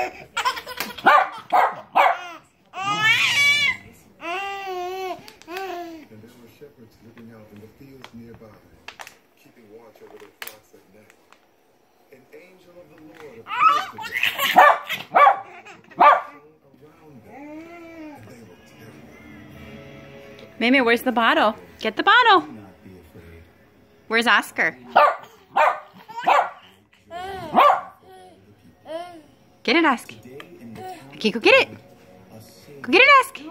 And there were shepherds living out in the fields nearby, keeping watch over their flocks at night. An angel of the Lord appeared to them. Around them, and they were terrified. Mimi, where's the bottle? Get the bottle. Do not be afraid. Where's Oscar? Get it, town Okay, go get it. Go get it, Oscar.